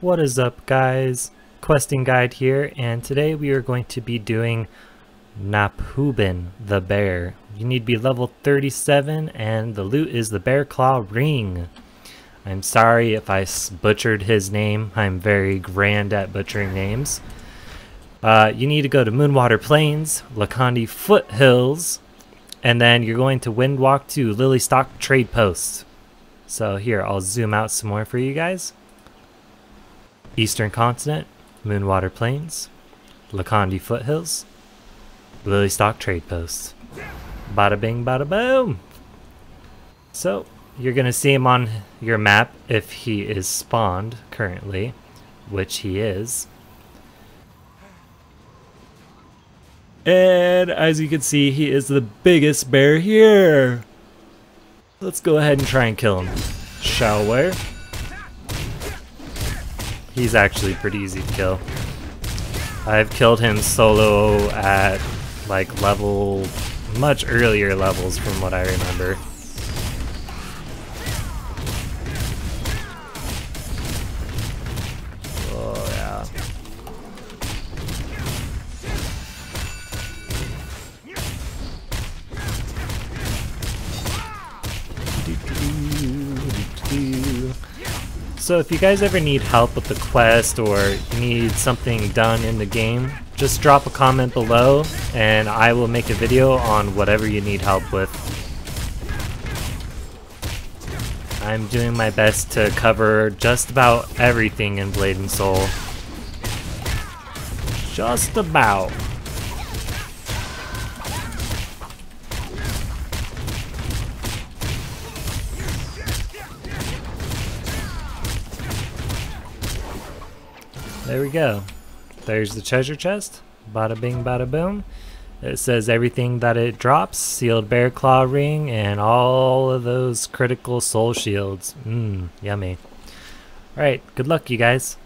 What is up guys? Questing Guide here and today we are going to be doing Napuben the bear. You need to be level 37 and the loot is the bear claw ring. I'm sorry if I butchered his name. I'm very grand at butchering names. Uh, you need to go to Moonwater Plains, Lycandi Foothills, and then you're going to Windwalk to Lilystock Trade Post. So here, I'll zoom out some more for you guys. Eastern Continent, Moonwater Plains, Lycandi Foothills, Lilystock Trade Post. Bada bing, bada boom! So, you're going to see him on your map if he is spawned currently, which he is. And as you can see, he is the biggest bear here. Let's go ahead and try and kill him, shall we? He's actually pretty easy to kill. I've killed him solo at like level, much earlier levels from what I remember. So if you guys ever need help with the quest or need something done in the game, just drop a comment below and I will make a video on whatever you need help with. I'm doing my best to cover just about everything in Blade and Soul. Just about. There we go. There's the treasure chest. Bada bing, bada boom. It says everything that it drops, sealed bear claw ring, and all of those critical soul shields. Mmm, yummy. Alright, good luck you guys.